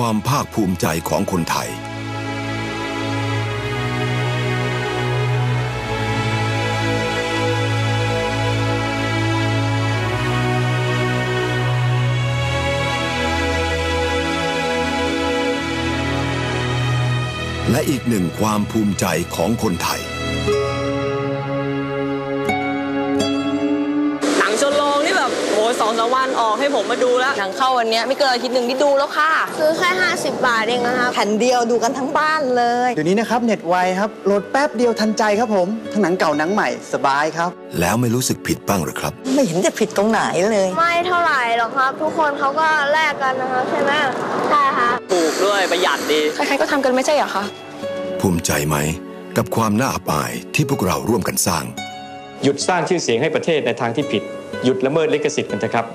ความภาคภูมิใจของคนไทย และอีกหนึ่งความภูมิใจของคนไทย สองสามวันออกให้ผมมาดูแล้วหนังเข้าวันเนี้ยไม่เกินอาทิตย์หนึ่งที่ดูแล้วค่ะ ซื้อแค่ 50 บาทเองนะครับแผ่นเดียวดูกันทั้งบ้านเลย เดี๋ยวนี้นะครับเน็ตไวครับโหลดแป๊บเดียวทันใจครับผม ทั้งหนังเก่าหนังใหม่สบายครับ แล้วไม่รู้สึกผิดบ้างหรือครับ ไม่เห็นจะผิดตรงไหนเลย ไม่เท่าไหร่หรอกครับ ทุกคนเขาก็แลกกันนะครับใช่ไหมใช่ครับถูกด้วยประหยัดดีใครๆก็ทำกันไม่ใช่เหรอคะภูมิใจไหม กับความน่าอับอายที่พวกเราร่วมกันสร้าง หยุดสร้างชื่อเสียงให้ประเทศในทางที่ผิด หยุดละเมิดลิขสิทธิ์กันเถอะครับ